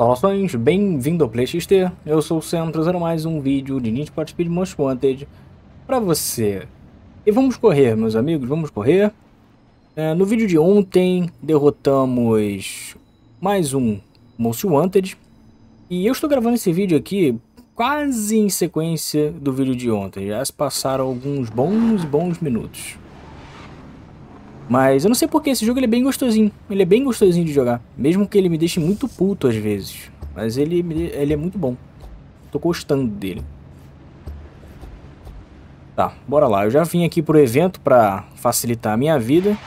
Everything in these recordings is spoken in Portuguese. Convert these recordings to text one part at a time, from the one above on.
Saudações, bem-vindo ao PlayXT, eu sou o Sam, trazendo mais um vídeo de Need for Speed Most Wanted para você. E vamos correr, meus amigos, vamos correr. É, no vídeo de ontem, derrotamos mais um Most Wanted. E eu estou gravando esse vídeo aqui quase em sequência do vídeo de ontem. Já se passaram alguns bons, bons minutos. Mas eu não sei porque esse jogo ele é bem gostosinho. Ele é bem gostosinho de jogar. Mesmo que ele me deixe muito puto às vezes. Mas ele, ele é muito bom. Tô gostando dele. Tá, bora lá. Eu já vim aqui pro evento pra facilitar a minha vida.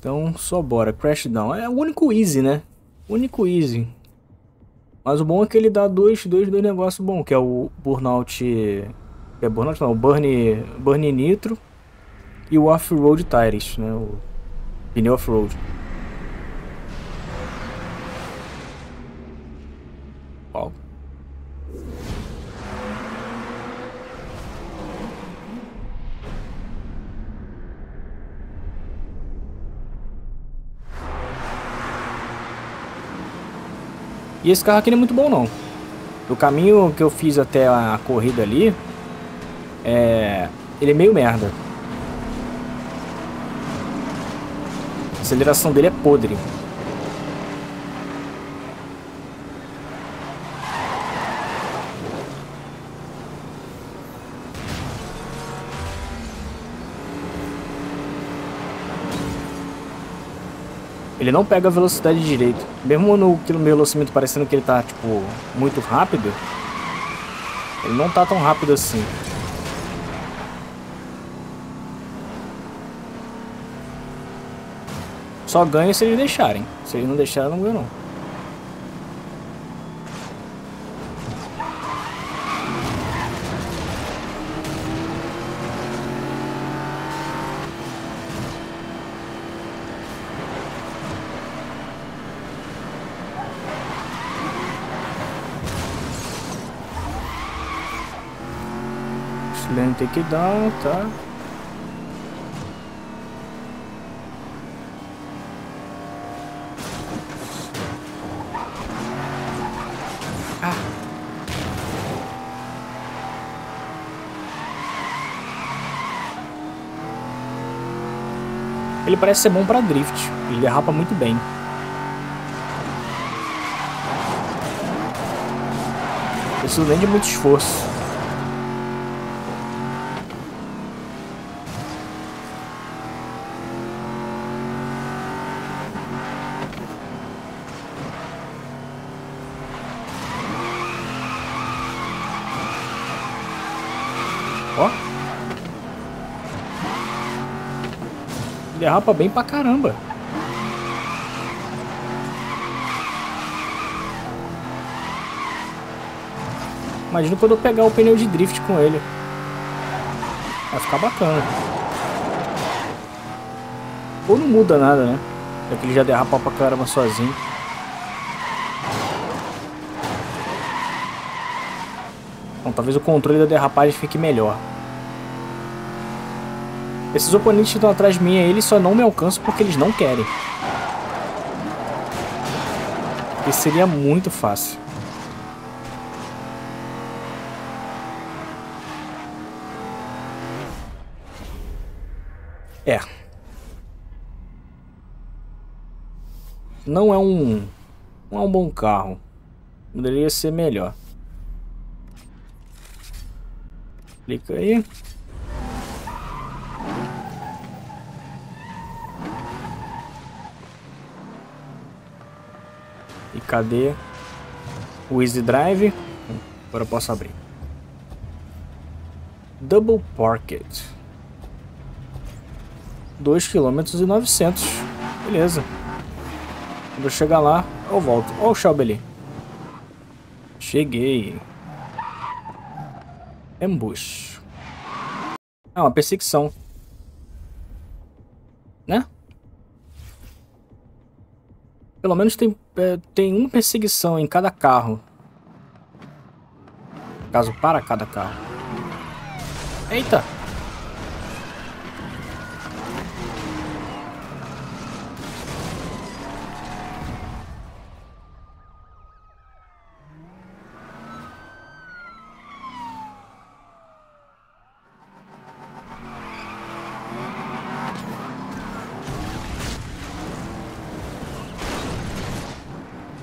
Então, só bora. Crashdown. É o único easy, né? O único easy. Mas o bom é que ele dá dois, dois, dois negócios bons. Que é o Burnout... É Burnout não, o Burn, Burn Nitro e o off-road tires, né? O pneu off-road. E esse carro aqui não é muito bom não. O caminho que eu fiz até a corrida ali, é... ele é meio merda. Aceleração dele é podre. Ele não pega a velocidade direito. Mesmo no, velocímetro parecendo que ele tá, tipo, muito rápido, ele não tá tão rápido assim. Só ganha se eles deixarem. Se eles não deixarem, não ganha não. Tem que dar, tá? Ele parece ser bom para drift. Ele derrapa muito bem. Isso nem de muito esforço. Derrapa bem pra caramba. Imagina quando eu pegar o pneu de drift com ele. Vai ficar bacana. Ou não muda nada, né? É que ele já derrapa pra caramba sozinho. Bom, talvez o controle da derrapagem fique melhor. Esses oponentes que estão atrás de mim, eles só não me alcançam porque eles não querem. Isso seria muito fácil. É. Não é um... Não é um bom carro. Poderia ser melhor. Clica aí. E cadê o Easy Drive? Agora posso abrir. Double Parket. 2 km e 900. Beleza. Quando eu chegar lá, eu volto. Olha o Shelby ali. Cheguei. Ambush. Ah, uma perseguição. Pelo menos tem, é, tem uma perseguição em cada carro. Caso para cada carro. Eita!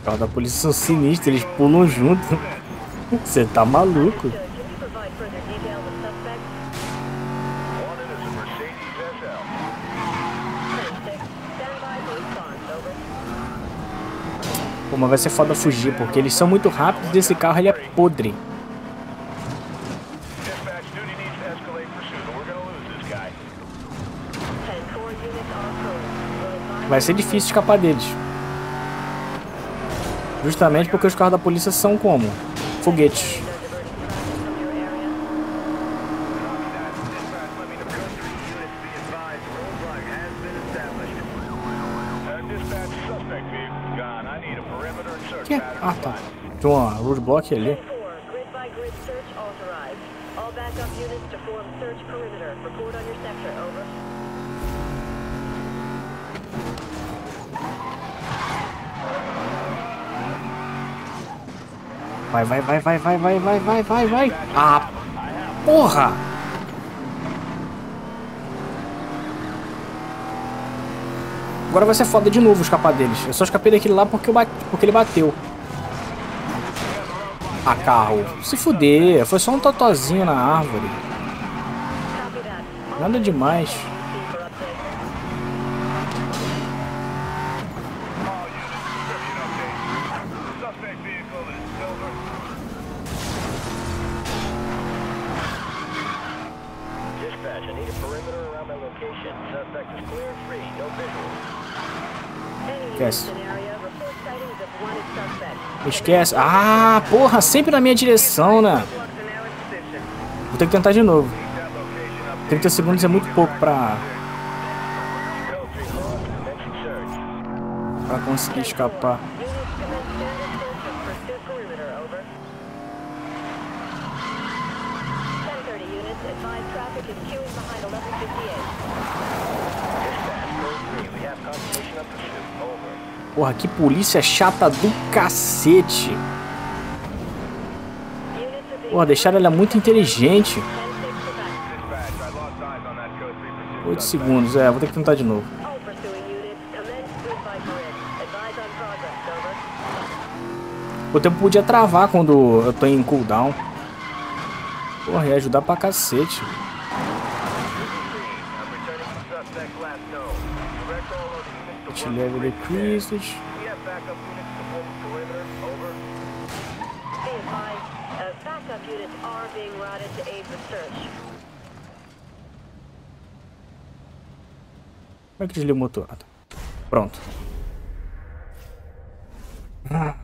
Carros da polícia são sinistros, eles pulam junto. Você tá maluco. Pô, mas vai ser foda fugir, porque eles são muito rápidos e esse carro ele é podre. Vai ser difícil escapar deles. Justamente porque os carros da polícia são como? Foguetes. Que? Ah, tá. Tem uma roadblock ali. Grid by grid search authorized. All backup units to form search perimeter. Report on your sector. Over. Vai, vai, vai, vai, vai, vai, vai, vai, vai, vai. Ah, porra! Agora vai ser foda de novo escapar deles. Eu só escapei daquele lá porque, eu bate, porque ele bateu. Ah, carro. Se fuder. Foi só um totozinho na árvore. Nada demais. Esquece. Esquece. Ah, porra, sempre na minha direção, né? Vou ter que tentar de novo. 30 segundos é muito pouco pra... Pra conseguir escapar. Porra, que polícia chata do cacete. Porra, deixaram ela muito inteligente. 8 segundos, é, vou ter que tentar de novo. O tempo podia travar quando eu tô em cooldown. Porra, ia ajudar pra cacete. Level decreases. Como é que desliga o motor? Pronto. Ah,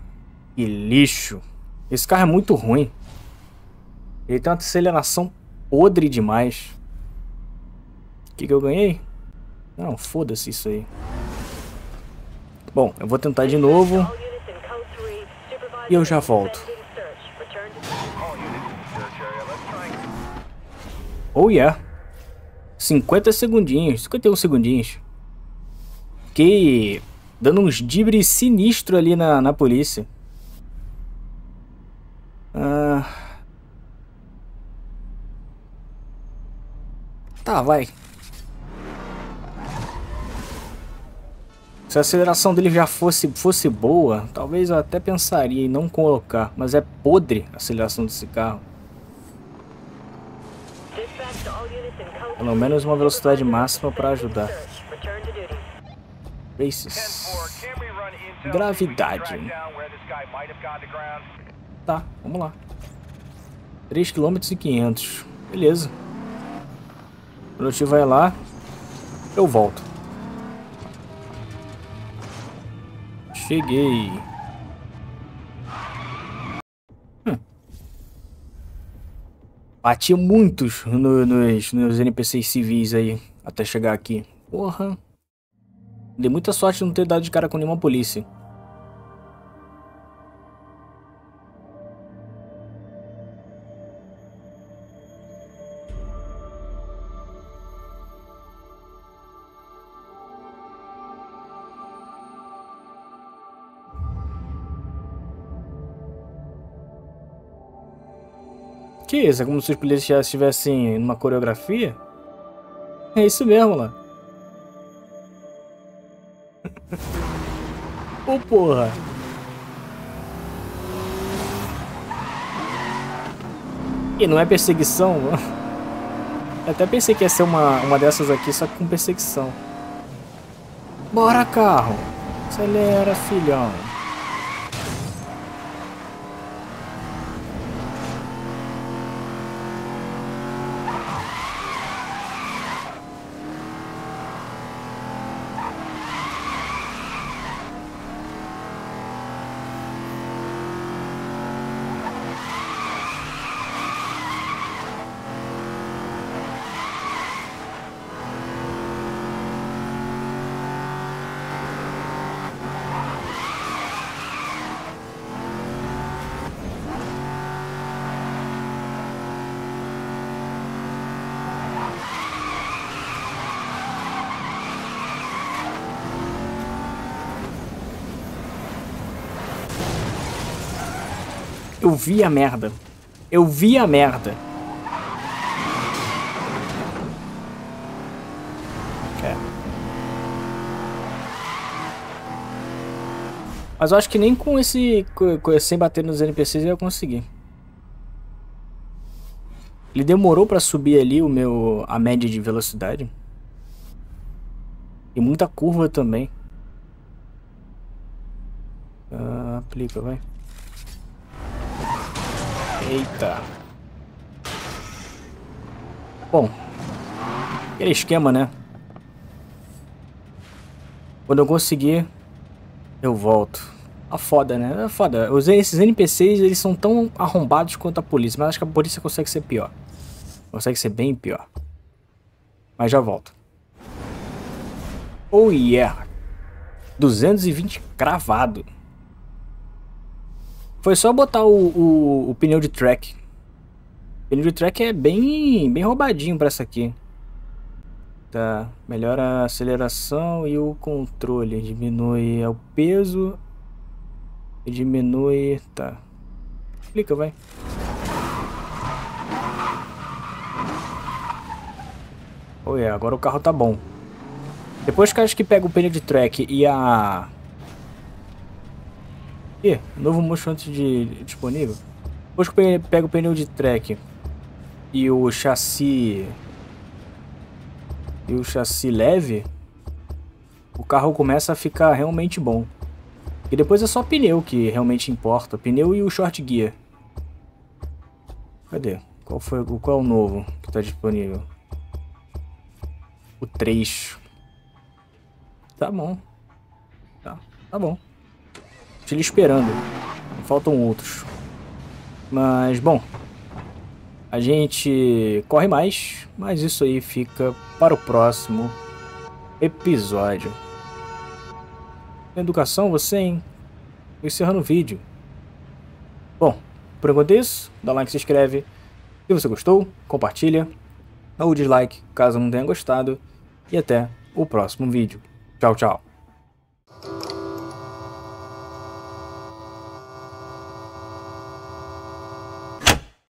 que lixo. Esse carro é muito ruim. Ele tem uma aceleração podre demais. O que, que eu ganhei? Não, foda-se isso aí. Bom, eu vou tentar de novo. E eu já volto. Oh yeah. 50 segundinhos, 51 segundinhos. Fiquei dando uns dibres sinistro ali na, na polícia. Ah... Tá, vai. Se a aceleração dele já fosse, fosse boa, talvez eu até pensaria em não colocar. Mas é podre a aceleração desse carro. Pelo menos uma velocidade máxima para ajudar. Races. Gravidade. Tá, vamos lá. 3 km e 500. Beleza. Quando eu estiver lá, eu volto. Cheguei. Hum. Bati muitos no, nos, nos NPCs civis aí, até chegar aqui. Porra. Dei muita sorte de não ter dado de cara com nenhuma polícia. Que isso? É como se os policiais já estivessem numa coreografia? É isso mesmo, lá. Ô oh, porra! E não é perseguição? Eu até pensei que ia ser uma, uma dessas aqui, só com perseguição. Bora, carro! Acelera, filhão! Eu vi a merda. Eu vi a merda. É. Mas eu acho que nem com esse... sem bater nos NPCs eu ia conseguir. Ele demorou pra subir ali o meu... a média de velocidade. E muita curva também. Uh, aplica, vai. Eita. Bom. Aquele esquema, né? Quando eu conseguir, eu volto. A foda, né? É foda. Esses NPCs, eles são tão arrombados quanto a polícia. Mas acho que a polícia consegue ser pior. Consegue ser bem pior. Mas já volto. Oh yeah. 220 cravado. Foi só botar o, o, o pneu de track. O pneu de track é bem, bem roubadinho pra essa aqui. Tá, melhora a aceleração e o controle. Diminui o peso. E diminui... Tá. Clica, vai. Oh yeah, agora o carro tá bom. Depois que acho que pega o pneu de track e a Ih, novo mostrante de, disponível. Depois que eu pego o pneu de track e o chassi e o chassi leve, o carro começa a ficar realmente bom. E depois é só pneu que realmente importa, pneu e o short gear. Cadê? Qual foi qual é o novo que está disponível? O 3. Tá bom. Tá, tá bom ele esperando. Faltam outros. Mas, bom. A gente corre mais, mas isso aí fica para o próximo episódio. Educação, você, hein? Encerrando o vídeo. Bom, por enquanto é isso. Dá like, se inscreve. Se você gostou, compartilha. Ou dislike, caso não tenha gostado. E até o próximo vídeo. Tchau, tchau.